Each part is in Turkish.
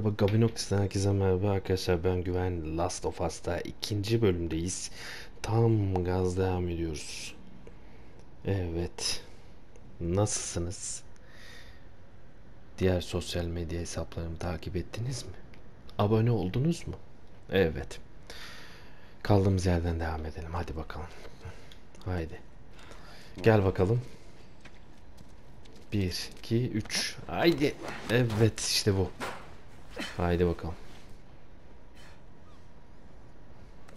Merhaba merhaba Gabinox'tan herkese merhaba. Arkadaşlar ben Güven Last of Us'ta ikinci bölümdeyiz. Tam gaz devam ediyoruz. Evet. Nasılsınız? Diğer sosyal medya hesaplarımı takip ettiniz mi? Abone oldunuz mu? Evet. Kaldığımız yerden devam edelim. Hadi bakalım. Haydi. Gel bakalım. 1, 2, 3. Haydi. Evet işte bu. Haydi bakalım.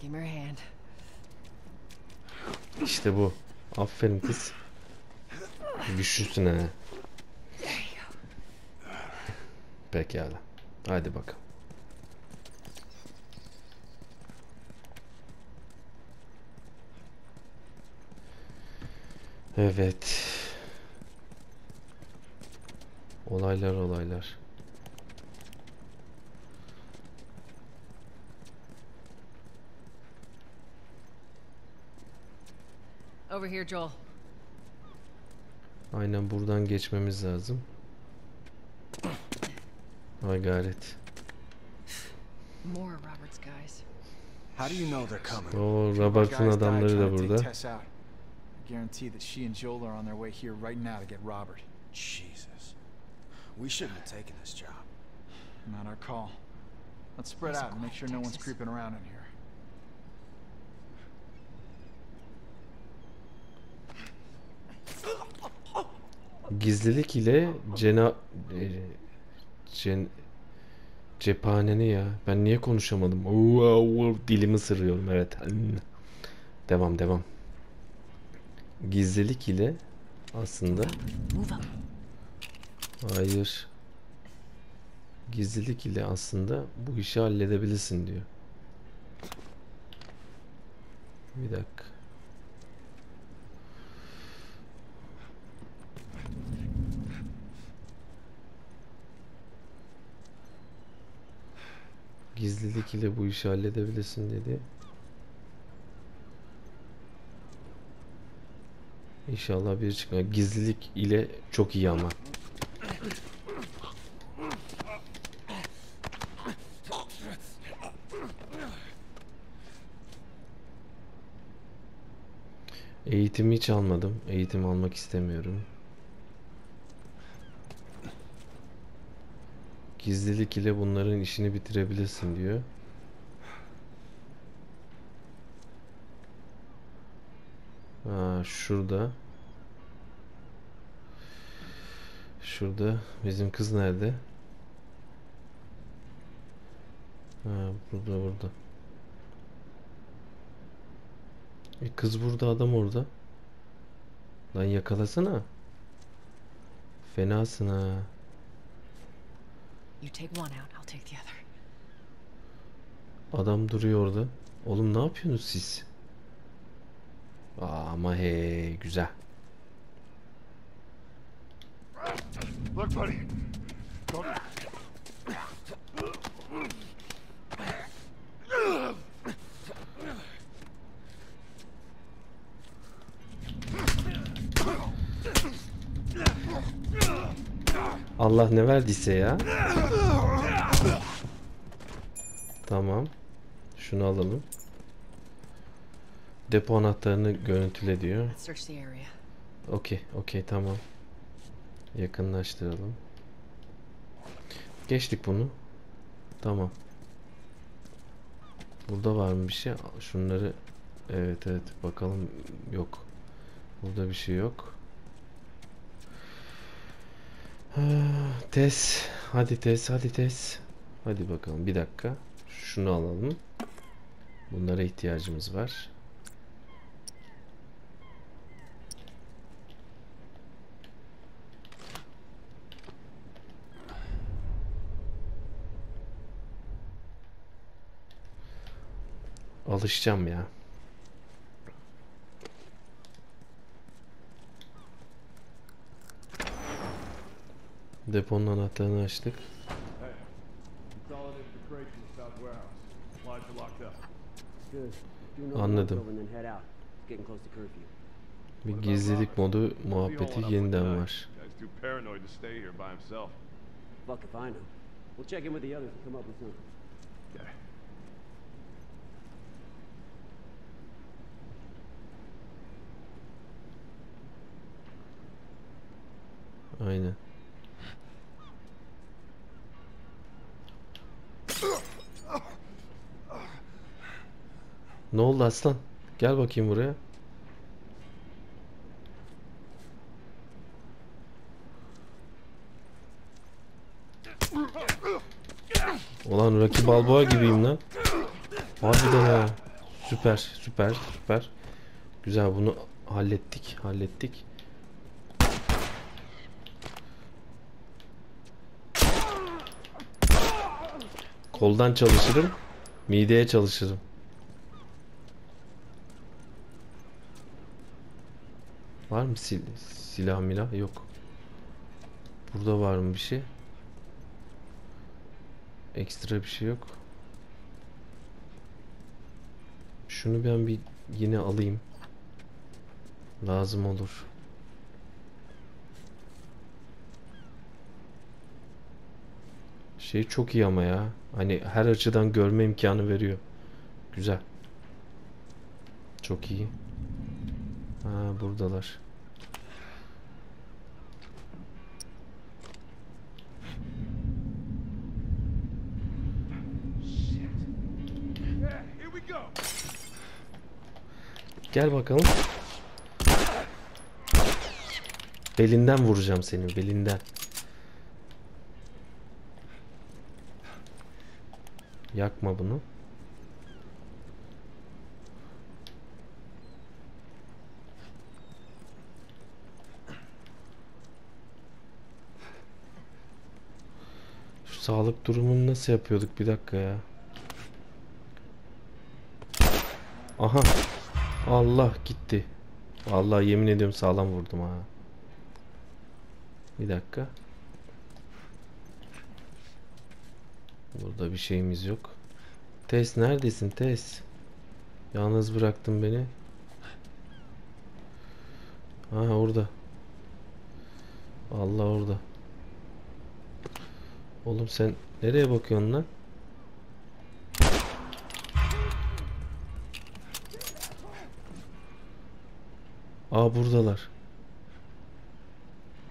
Give me hand. İşte bu. Aferin kız. Güçlüsün ha. Pekala. Haydi bakalım. Evet. Olaylar olaylar. Over here, Joel. Aynen buradan geçmemiz lazım. Ay gayret. More Robert's guys. How do you know they're coming? O Two of our Robert'ın adamları da burada. Guarantee that she and Joel are on their way here right now to get Robert. Jesus. We shouldn't have taken this job. Not our call. Let's spread out and make sure no one's creeping around in here. Gizlilik ile cena e, cen cephaneni ya. Ben niye konuşamadım? Dilimi sırıyorum evet. Devam devam. Gizlilik ile aslında hayır. Gizlilik ile aslında bu işi halledebilirsin diyor. Bir dakika. Gizlilik ile bu işi halledebilirsin dedi. İnşallah bir çıkar. Gizlilik ile çok iyi ama. Eğitimi hiç almadım. Eğitim almak istemiyorum. Gizlilik ile bunların işini bitirebilirsin diyor. Ha, şurada. Şurada. Bizim kız nerede? Ha, burada burada. E kız burada adam orada. Lan yakalasana. Fenasın ha. You take one out, I'll take the other. Adam duruyor orada. Oğlum ne yapıyorsunuz siz? Aa, ama hey güzel. Look, buddy. Don't. Allah ne verdiyse ya. Tamam. Şunu alalım. Depo anahtarını görüntüle diyor. Okey, okey tamam. Yakınlaştıralım. Geçtik bunu. Tamam. Burada var mı bir şey? Şunları evet evet bakalım yok. Burada bir şey yok. Ah, Tez. Hadi tez, hadi tez. Hadi bakalım bir dakika. Şunu alalım. Bunlara ihtiyacımız var. Alışacağım ya. Deponun anahtarını açtık. Curfew. Bir gizlilik modu muhabbeti yeniden var. Guy's too paranoid to stay here by himself. Fuck if I know. We'll check in with the others and come up with something. Okay. Aynen. Ne oldu aslan? Gel bakayım buraya. Ulan Rocky Balboa gibiyim lan. Harbiden ha. Süper, süper, süper. Güzel bunu hallettik, hallettik. Koldan çalışırım, mideye çalışırım. Var mı sil silah milah? Yok. Burada var mı bir şey? Ekstra bir şey yok. Şunu ben bir yine alayım. Lazım olur. Şey çok iyi ama ya. Hani her açıdan görme imkanı veriyor. Güzel. Çok iyi. Ha buradalar. Yeah, here we go. Gel bakalım. Belinden vuracağım seni, belinden. Yakma bunu. Şu sağlık durumunu nasıl yapıyorduk? Bir dakika ya. Aha. Allah gitti. Vallahi yemin ediyorum sağlam vurdum ha. Bir dakika. Burada bir şeyimiz yok. Tess neredesin Tess? Yalnız bıraktın beni. Ha orada. Allah orada. Oğlum sen nereye bakıyorsun lan? Aa buradalar.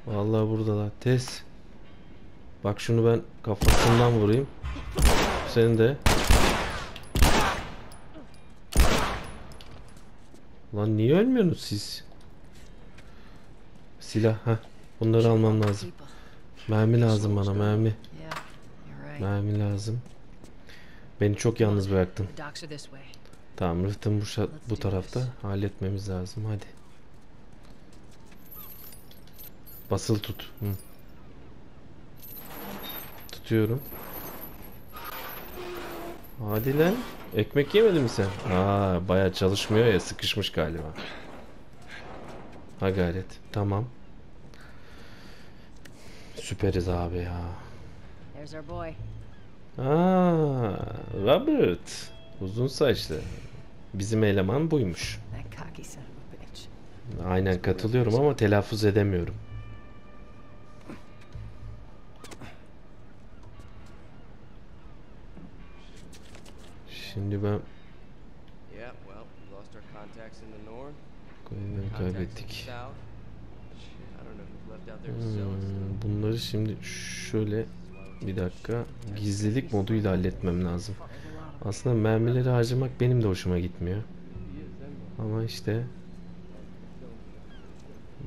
Vallahi buradalar. Tez. Bak şunu ben kafasından vurayım. Seni de. Lan niye ölmüyorsunuz siz? Silah ha. Bunları almam lazım. Mermi lazım bana mermi. Mermi lazım. Beni çok yalnız bıraktın. Tamam rıhtım bu, bu tarafta. Halletmemiz lazım. Hadi. Basılı tut. Hı. Tutuyorum. Hadi lan. Ekmek yemedin mi sen? Aa, baya çalışmıyor ya. Sıkışmış galiba. Ha gayret. Tamam. Süperiz abi ya. There's our boy. Aa, Robert. Uzun saçlı. Bizim eleman buymuş. Aynen katılıyorum ama telaffuz edemiyorum. There to sell us. Hmm, bunları şimdi şöyle bir dakika gizlilik moduyla halletmem lazım. Aslında mermileri harcamak benim de hoşuma gitmiyor. Ama işte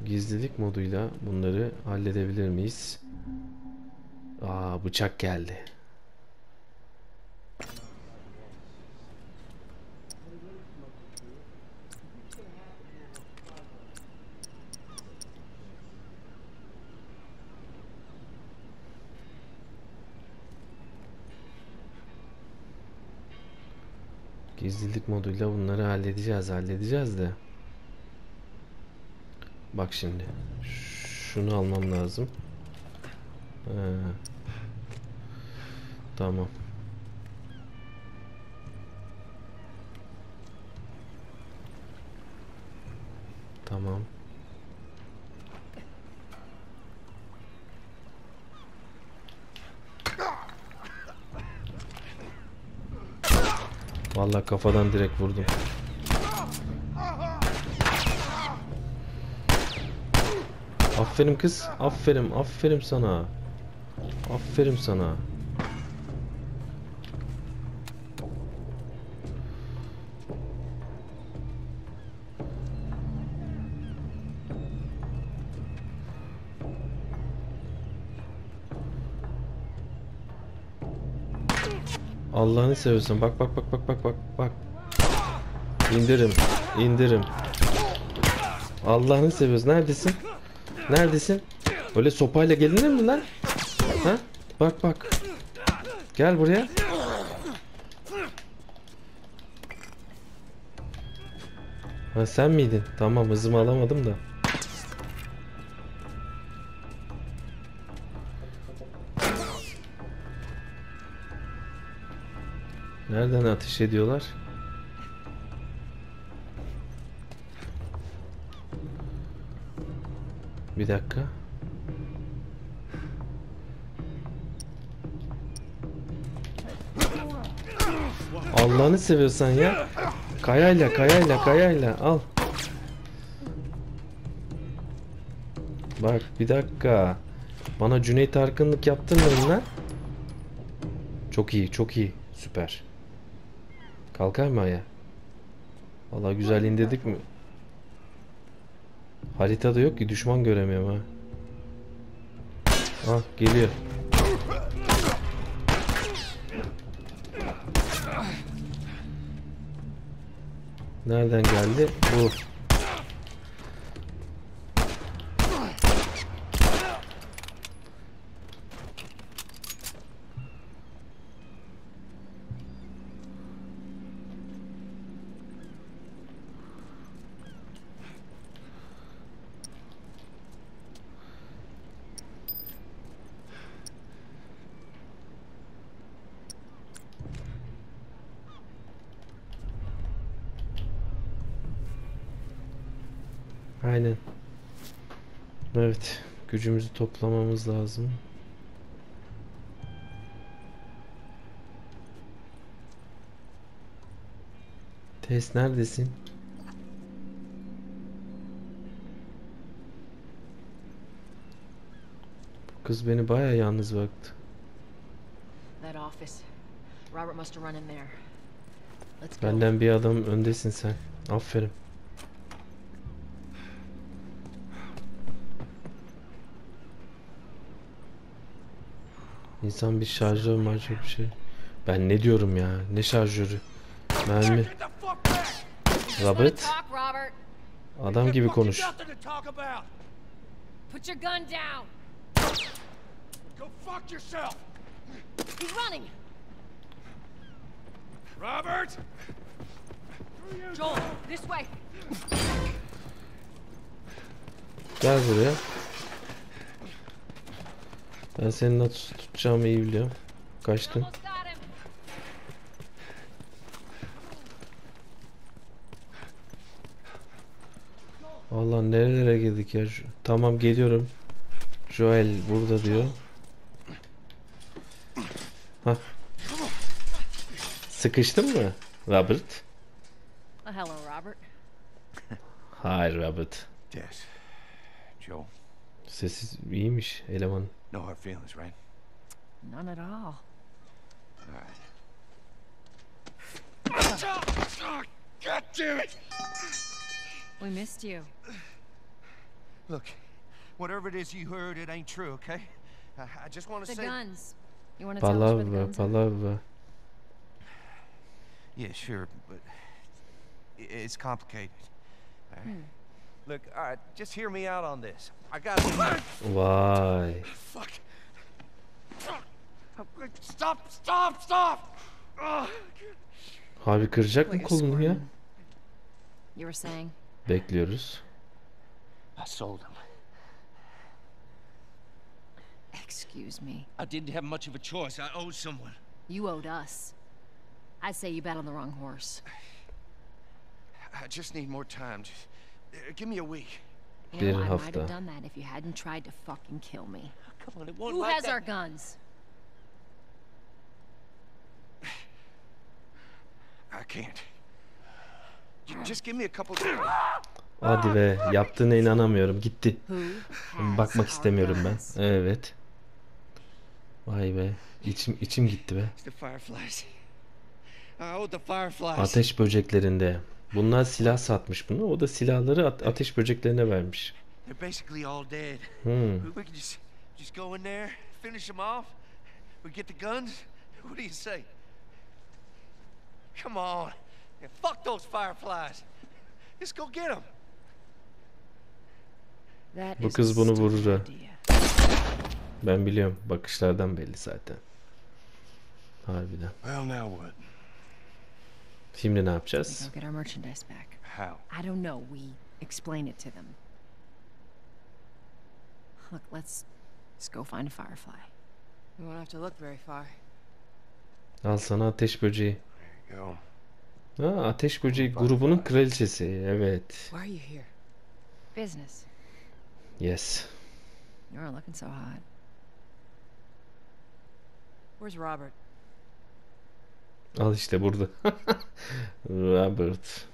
gizlilik moduyla bunları halledebilir miyiz? Aa bıçak geldi. Gizlilik moduyla bunları halledeceğiz, halledeceğiz de. Bak şimdi. Şunu almam lazım. Ee, tamam. Tamam. Vallahi kafadan direkt vurdum. Aferin kız. Aferin. Aferin sana. Aferin sana. Allah'ını seversen bak bak bak bak bak bak bak. İndirim. indirim. Allah'ını seviyorsun. Neredesin? Neredesin? Öyle sopayla gelinir mi lan? Ha? Bak bak. Gel buraya. Ha sen miydin? Tamam hızımı alamadım da. Nereden ateş ediyorlar? Bir dakika. Allah'ını seviyorsan ya. Kayayla, kayayla, kayayla al. Bak bir dakika. Bana Cüneyt Arkınlık yaptırmayın lan. Çok iyi, çok iyi. Süper. Kalkar mı aya? Valla güzel indirdik mi? Haritada yok ki düşman göremiyorum ha. Ah geliyor. Nereden geldi? Bu. Aynen. Evet. Gücümüzü toplamamız lazım. Test neredesin? Bu kız beni baya yalnız bıraktı. Benden bir adım öndesin sen. Aferin. İnsan bir şarjör marjör bir şey. Ben ne diyorum ya? Ne şarjörü? Mermi. Robert. Adam gibi konuş. Nothing to talk about. Put your gun down. Go fuck yourself, He's running. Robert. Joel, this way. Gel buraya. Ben seni nasıl tutacağımı iyi biliyorum. Kaçtın. Allah nerelere girdik ya. Tamam geliyorum. Joel burada diyor. Hah. Sıkıştın mı Robert? Hello, Robert. Hayır Robert. Yes. Joel, Sesi iyiymiş eleman. No hard feelings, right? None at all. All right. God damn it! We missed you. Look, whatever it is you heard, it ain't true, okay? I, I just want to say... The say. guns. You want to tell us where the guns are? palavra. Yeah, sure, but it's complicated. All right? Hmm. Look, all right, just hear me out on this. I got. Vay. Fuck. Stop! Stop! Stop! Ugh. Harbi kıracak mı kolunu ya? You were saying? Bekliyoruz. I sold him. Excuse me. I didn't have much of a choice. I owed someone. You owed us. I'd say you bet on the wrong horse. I just need more time. Just, give me a week. Bir know, I might hafta. have done that if you hadn't tried to fucking kill me. Come on, it won't Who has our guns? I can't. Just give me a couple. Hadi be yaptığına inanamıyorum gitti. Bakmak istemiyorum ben. Evet. Vay be. İçim içim gitti be. It's the Fireflies. I owe the Fireflies. Ateş böceklerinde. Bunlar silah satmış bunu. O da silahları at- ateş böceklerine vermiş. Hmm. We can just, just go in there, finish them off. We get the guns. What do you say? Come on. Yeah, fuck those fireflies. Let's go get them. That Bu kız bunu vurur ha. Ben biliyorum. Bakışlardan belli zaten. Harbiden. Well, now what? Şimdi ne We yapacağız? get our merchandise back. How? I don't know. We explain it to them. Look, let's let's go find a firefly. We won't have to look very far. Al sana ateş böceği. Go. Ha, ateş böceği grubunun kraliçesi. Evet. Why are you here? Business. Yes. You're looking so hot. Where's Robert? Al işte burada. Robert.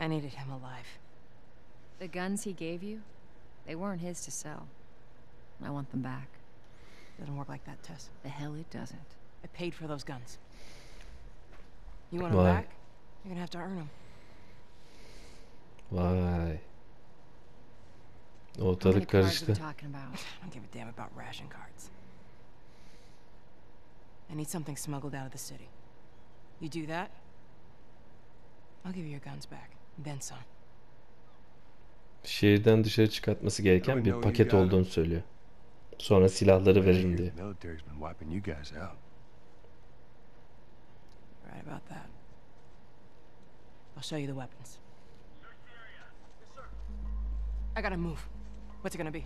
I needed him alive. The guns he gave you, they weren't his to sell. I want them back. Doesn't work like that, Tess. The hell it doesn't. I paid for those guns. You want them Why? back? You're gonna have to earn them. Vay. How many Ortalık cards are we karıştı. talking about? I don't give a damn about ration cards. I need something smuggled out of the city. You do that, I'll give you your guns back. Then some. Şehirden dışarı çıkartması gereken bir paket olduğunu söylüyor. Sonra silahları veririm diye. The military's been wiping you guys out. Right about that. I'll show you the weapons. I gotta move. What's it gonna be?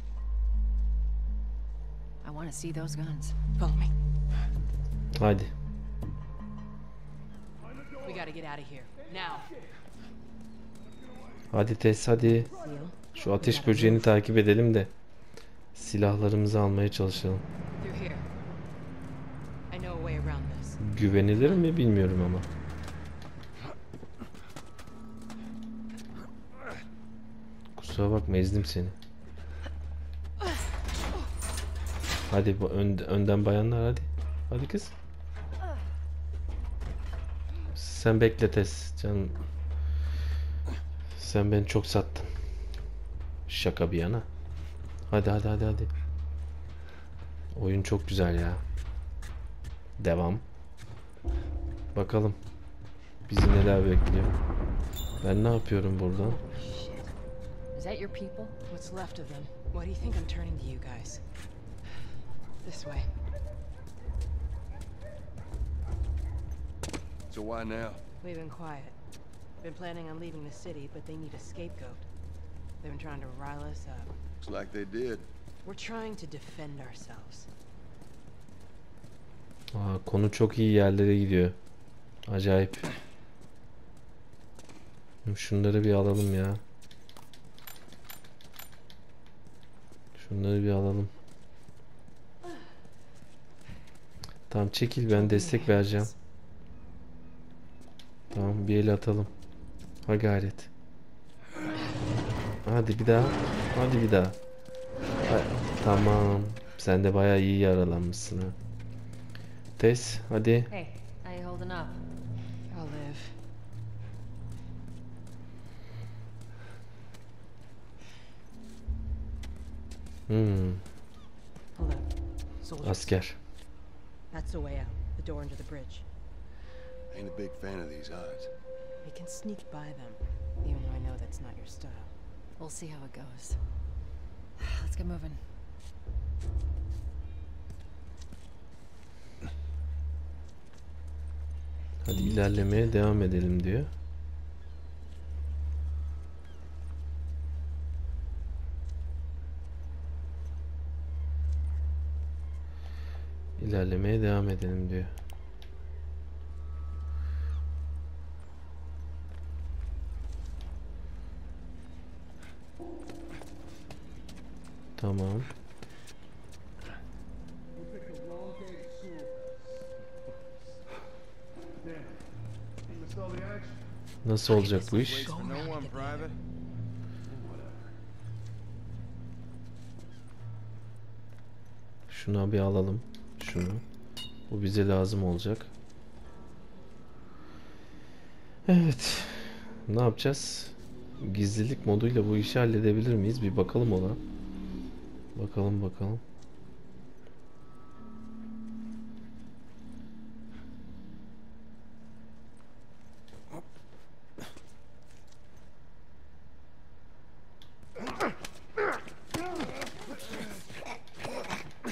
I want to see those guns. Follow me. Hadi. Hadi Tess hadi. Şu ateş böceğini takip edelim de silahlarımızı almaya çalışalım. Güvenilir mi bilmiyorum ama. Kusura bakma ezdim seni. Hadi önden bayanlar hadi. Hadi kız. Sen bekle Tess canım. Sen beni çok sattın. Şaka bir yana. Hadi hadi hadi hadi. Oyun çok güzel ya. Devam. Bakalım. Bizi neler bekliyor. Ben ne yapıyorum buradan? Is that your people? What's left of them? Why do you think I'm turning to you guys? This way. So why now? We've been quiet. Been planning on leaving the city, but they need a scapegoat. They've been trying to rile us up. Looks like they did. We're trying to defend ourselves. Aa, konu çok iyi yerlere gidiyor. Acayip. Şunları bir alalım ya. Şunları bir alalım. Tamam çekil ben destek vereceğim. Tamam bir el atalım. Ha gayret. Hadi bir daha. Hadi bir daha. Ha, tamam. Sen de bayağı iyi yaralanmışsın ha. Tess hadi. Hey, how you holding up? I'll live. Hmm, Hello. Soldiers. asker. That's the way out. The door into the bridge. Ain't a big fan of these odds. We can sneak by them, even though I know that's not your style. We'll see how it goes. Let's get moving. Hadi ilerlemeye devam edelim diyor. İlerlemeye devam edelim diyor. Nasıl olacak bu iş? Şunu bir alalım. Şunu. Bu bize lazım olacak. Evet. Ne yapacağız? Gizlilik moduyla bu işi halledebilir miyiz? Bir bakalım ona. Bakalım bakalım.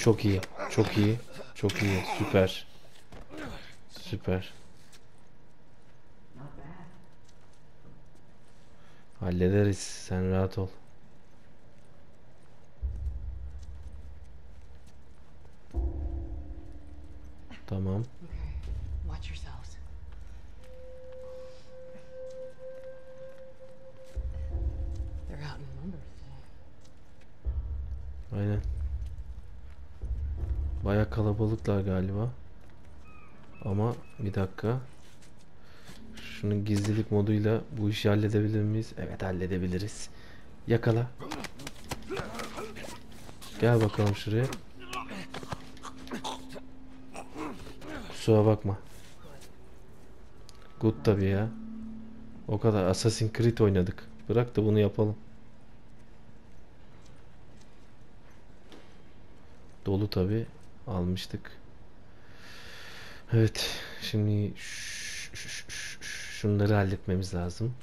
Çok iyi. Çok iyi. Çok iyi. Süper. Süper. Hallederiz. Sen rahat ol. Tamam. Okay. Watch yourselves. They're out in numbers today. Aynen. Baya kalabalıklar galiba. Ama bir dakika. Şunun gizlilik moduyla bu işi halledebilir miyiz? Evet halledebiliriz. Yakala. Gel bakalım şuraya. Kusura bakma. Good tabi ya. O kadar Assassin's Creed oynadık. Bırak da bunu yapalım. Dolu tabi. Almıştık. Evet. Şimdi şunları halletmemiz lazım.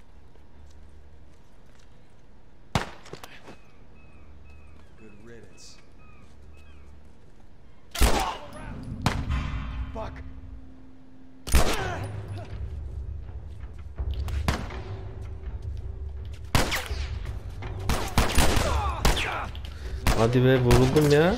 Hadi be vuruldum ya.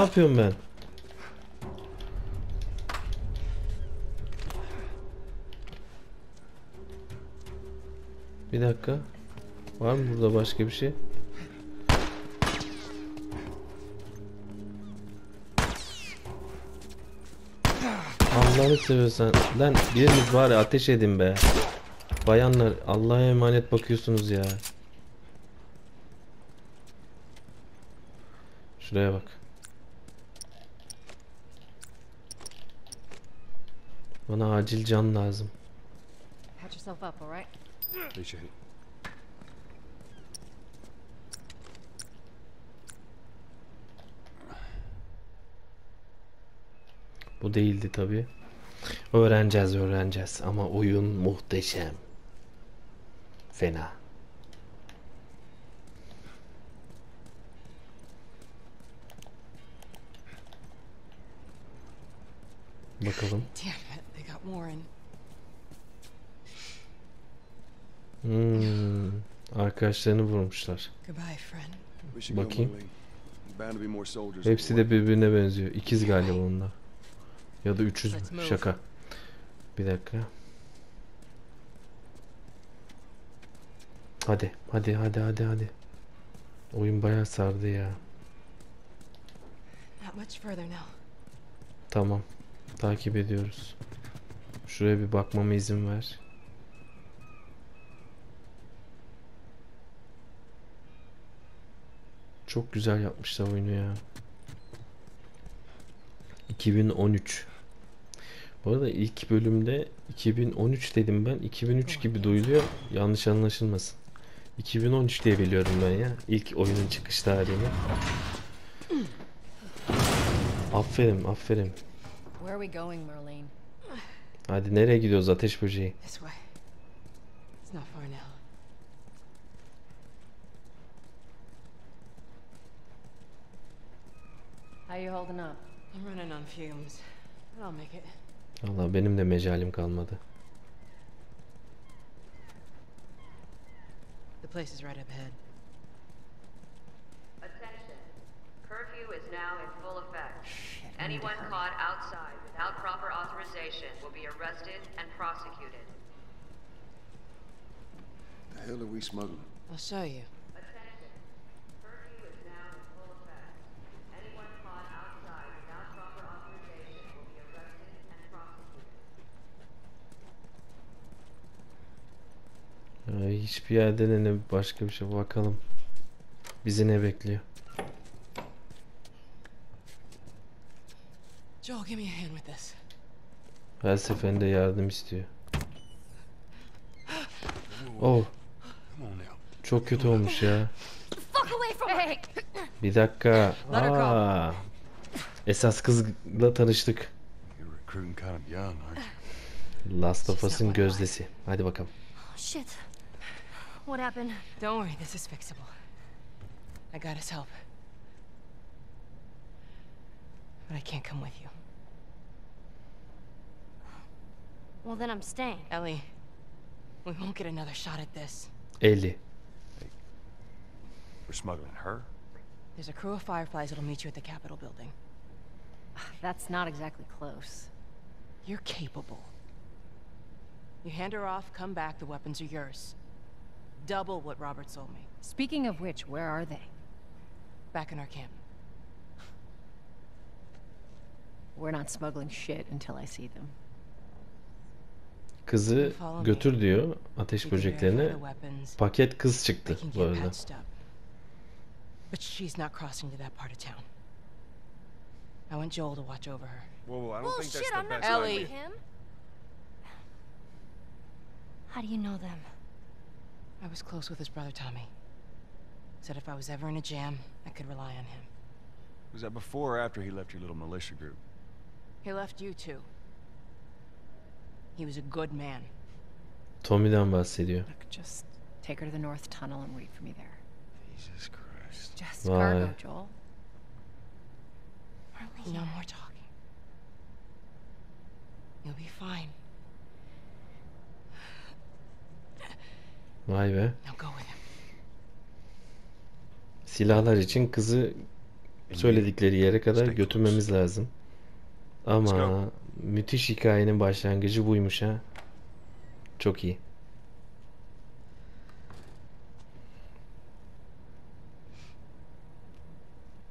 Yapıyorum ben? Bir dakika. Var mı burada başka bir şey? Allah'ını seviyorsan. Lan biriniz ya ateş edin be. Bayanlar Allah'a emanet bakıyorsunuz ya. Şuraya bak. Bana acil can lazım. Patch yourself up, all right? Appreciate it. Bu değildi tabi. Öğreneceğiz öğreneceğiz ama oyun muhteşem. Fena. Bakalım. Warren. Hmm, arkadaşlarını vurmuşlar. Bakayım. Hepsi de birbirine benziyor. İkiz galiba onlar. Ya da üçüz mü? Şaka. Bir dakika. Hadi, hadi, hadi, hadi, hadi. Oyun bayağı sardı ya. Tamam. Takip ediyoruz. Şuraya bir bakmama izin ver. Çok güzel yapmışlar oyunu ya. 2013. Bu arada ilk bölümde 2013 dedim ben. 2003 gibi duyuluyor. Yanlış anlaşılmasın. 2013 diye biliyorum ben ya. İlk oyunun çıkış tarihini. Aferin, aferin. Where are we going, Marlene? Hadi nereye gidiyoruz ateş böceği? This way. It's not far now. How you holding up? I'm running on fumes, but I'll make it. Valla benim de mecalim kalmadı. The place is right up ahead. Attention. Curfew is now in full effect. Anyone caught outside without proper authorization will be arrested and prosecuted. The hell are we smuggling? I'll show you. Curfew is now in full effect. Anyone caught outside without proper authorization will be arrested and prosecuted. Ay, hiçbir yerde de ne başka bir şey bakalım. Bizi ne bekliyor? Joel, give me a hand with this. Her seferinde yardım istiyor. Oh, Come on now. çok kötü olmuş ya. Bir dakika. Aa, esas kızla tanıştık. Last of Us'ın gözdesi. Hadi bakalım. Shit. What happened? Don't worry, this is fixable. I got his help. But I can't come with you. Well, then I'm staying. Ellie, we won't get another shot at this. 50. We're smuggling her? There's a crew of Fireflies that'll meet you at the Capitol building. Ah, that's not exactly close. You're capable. You hand her off, come back, the weapons are yours. Double what Robert sold me. Speaking of which, where are they? Back in our camp. We're not smuggling shit until I see them. Kızı götür diyor ateş We böceklerine. Paket kız çıktı bu arada. But she's not crossing to that part of town. I want Joel to watch over her. Whoa, whoa, I don't Well, think that's shit, the I'm best Ellie. idea. him. How do you know them? I was close with his brother Tommy. Said if I was ever in a jam, I could rely on him. Was that before or after he left your little militia group? He left you too. He was a good man. Tommy'den bahsediyor. Look, just take her to the North Tunnel and wait for me there. Jesus Christ. Just Vay. cargo, Joel. No more talking. You'll be fine. Vay be. Now go with him. Silahlar için kızı söyledikleri yere kadar götürmemiz lazım. Ama müthiş hikayenin başlangıcı buymuş ha. Çok iyi.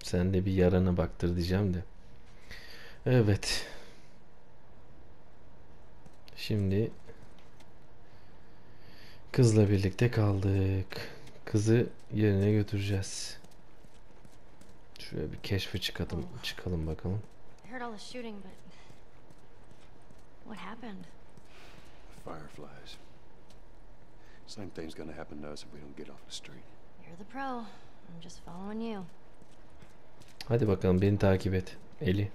Sen de bir yarana baktır diyeceğim de. Evet. Şimdi kızla birlikte kaldık. Kızı yerine götüreceğiz. Şuraya bir keşfe çıkalım, çıkalım bakalım. I heard all the shooting, but what happened? Fireflies. Same thing's gonna happen to us if we don't get off the street. You're the pro. I'm just following you. Hadi bakalım beni takip et. Eli.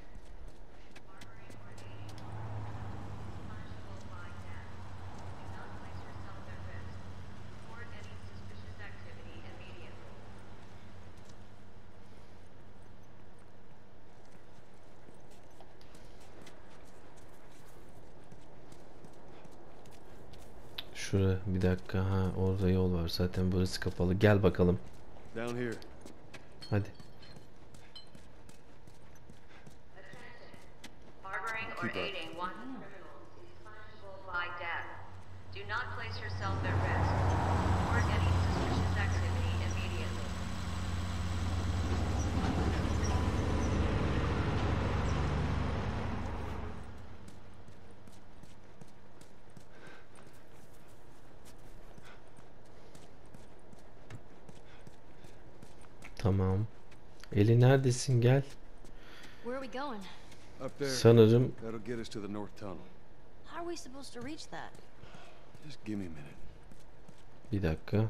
Bir dakika ha orada yol var zaten burası kapalı. Gel bakalım. Hadi. Keep up. aiding wanted criminals is punishable by death. Do not place yourself at risk. Report any suspicious activity immediately. Tamam. Eli neredesin gel. Where are we going? Up there. Sanırım That'll get us to the north tunnel. How are we supposed to reach that? Just give me a minute. bir dakika.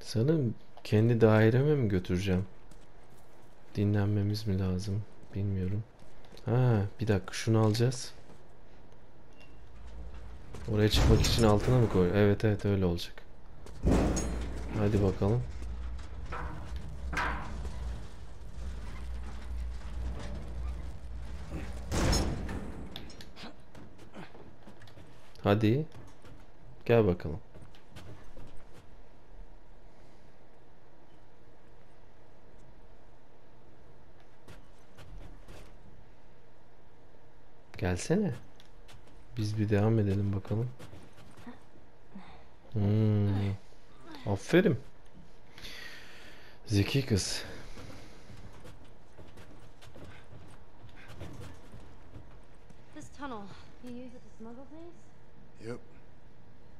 Sanırım kendi daireme mi götüreceğim? Dinlenmemiz mi lazım? Bilmiyorum. Ha, bir dakika şunu alacağız. Oraya çıkmak için altına mı koy? Evet evet öyle olacak. Hadi bakalım. Hadi. Gel bakalım. Gelsene. Biz bir devam edelim bakalım. Hmm. Aferin. Zeki kız. This tunnel, you use it to smuggle things? Yep,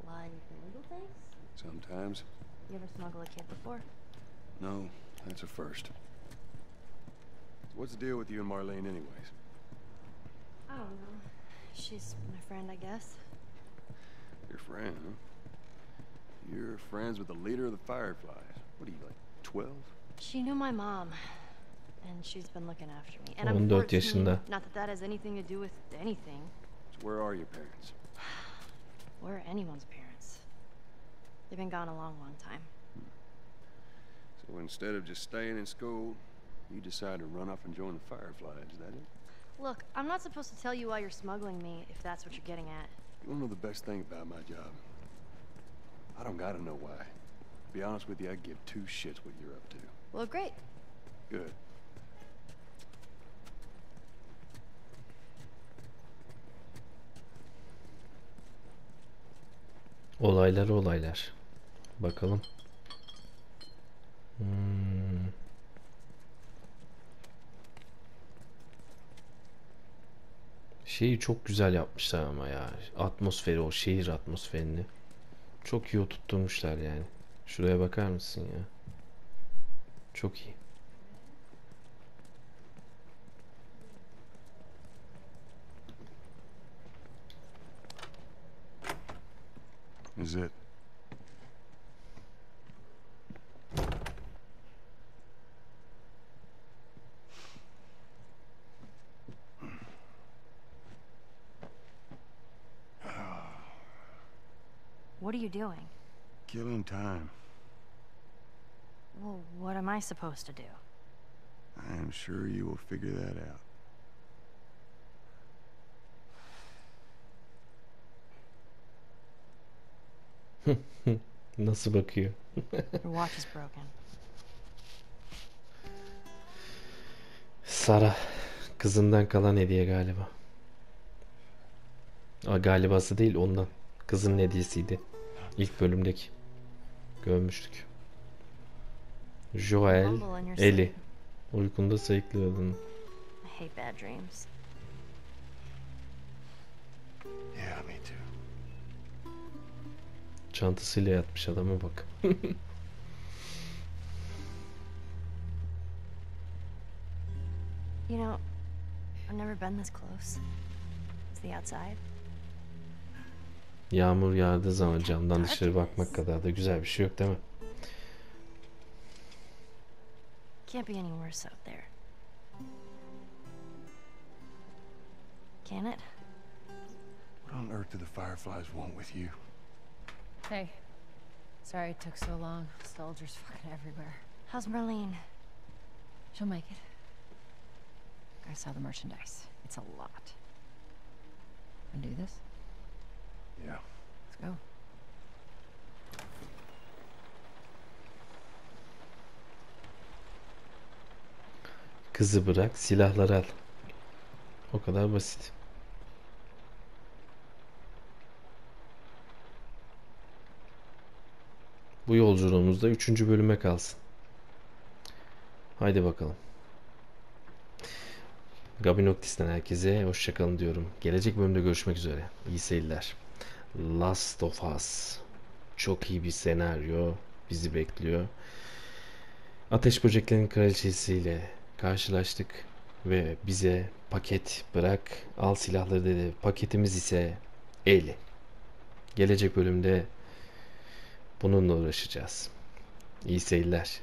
Like illegal things? sometimes. You ever smuggle a kid before? No, that's a first. What's the deal with you and Marlene anyways? I don't know. She's my friend, I guess. Your friend, huh? You're friends with the leader of the Fireflies. What are you, like, 12? She knew my mom, and she's been looking after me. And I'm 14 14. Not that that has anything to do with anything. So where are your parents? We're anyone's parents. They've been gone a long, long time. Hmm. So instead of just staying in school, you decide to run off and join the Fireflies, is that it? Look, I'm not supposed to tell you why you're smuggling me, if that's what you're getting at. You wanna know the best thing about my job? I don't gotta know why. To be honest with you, I give two shits what you're up to. Well, great. Good. Olaylar olaylar. Bakalım. Hmm. Şeyi çok güzel yapmışlar ama ya. Atmosferi, o şehir atmosferini. Çok iyi oturtmuşlar yani. Şuraya bakar mısın ya? Çok iyi. Is it? Doing? Killing time. Well, what am I supposed to do? I am sure you will figure that out. Nasıl bakıyor? Your watch is broken. Sara. Kızından kalan hediye galiba. Aa, galibası değil ondan. Kızın hediyesiydi. İlk bölümdeki. Görmüştük. Joel, Eli. Uykunda sayıklıyordun. I hate bad dreams. Yeah, me too. Çantasıyla yatmış adama bak. You know, I've never been this close. Is the outside? Yağmur yağdığı zaman camdan dışarı bakmak kadar da güzel bir şey yok değil mi? Can't be any worse out there. Can it? What on earth do the Fireflies want with you? Hey. Sorry it took so long. Soldiers fucking everywhere. How's Marlene? She'll make it. I saw the merchandise. It's a lot. Wanna do this? Yeah. Let's go. Kızı bırak, silahları al. O kadar basit. Bu yolculuğumuzda 3. bölüme kalsın. Haydi bakalım. Gabi Noctis'ten herkese hoşçakalın diyorum. Gelecek bölümde görüşmek üzere. İyi seyirler. Last of Us. Çok iyi bir senaryo bizi bekliyor. Ateş Böceklerin Kraliçesiyle karşılaştık ve bize paket bırak al silahları dedi. Paketimiz ise el. Gelecek bölümde bununla uğraşacağız. İyi seyirler.